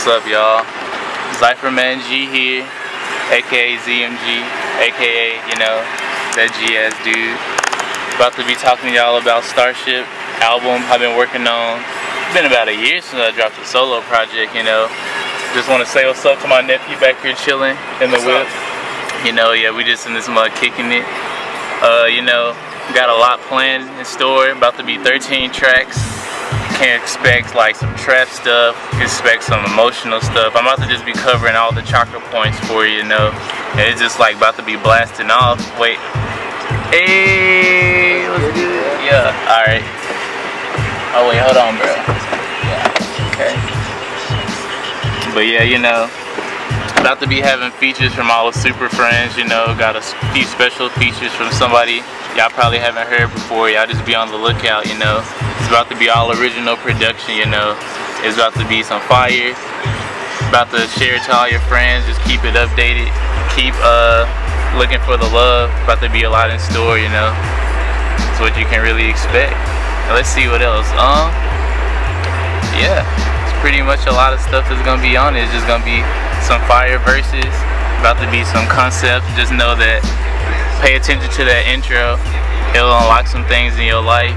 What's up, y'all? Zypherman G here, aka ZMG, aka, you know, that GS dude. About to be talking to y'all about Starship album I've been working on. It's been about a year since I dropped a solo project, you know. Just want to say what's up to my nephew back here chilling in the what's whip. Up? You know, yeah, we just in this mud kicking it. Uh, you know, got a lot planned in store. About to be 13 tracks can expect like some trap stuff, expect some emotional stuff. I'm about to just be covering all the chakra points for you, you know. And it's just like about to be blasting off. Wait. Hey? Yeah, alright. Oh wait, hold on, bro. Yeah, okay. But yeah, you know, about to be having features from all the super friends, you know, got a few special features from somebody y'all probably haven't heard before. Y'all just be on the lookout, you know. It's about to be all original production, you know. It's about to be some fire. About to share it to all your friends. Just keep it updated. Keep uh, looking for the love. About to be a lot in store, you know. It's what you can really expect. Now, let's see what else. Um, yeah, pretty much a lot of stuff that's gonna be on it. It's just gonna be some fire verses. About to be some concepts. Just know that pay attention to that intro. It'll unlock some things in your life.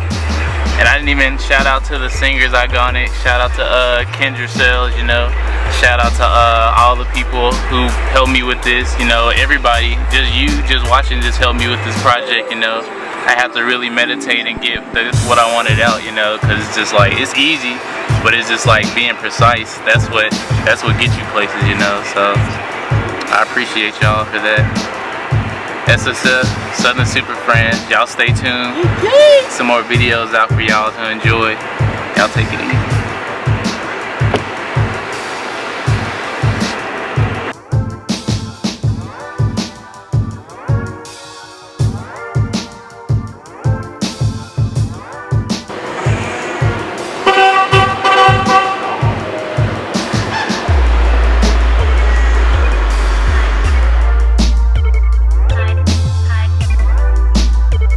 And I didn't even shout out to the singers I got on it. Shout out to uh, Kendra Sales, you know. Shout out to uh, all the people who helped me with this, you know, everybody. Just you, just watching just helped me with this project, you know. I have to really meditate and get what I wanted out, you know, because it's just like, it's easy, but it's just like being precise. That's what, that's what gets you places, you know, so I appreciate y'all for that. SSF, Southern Super Friends. Y'all stay tuned. Some more videos out for y'all to enjoy. Y'all take it easy.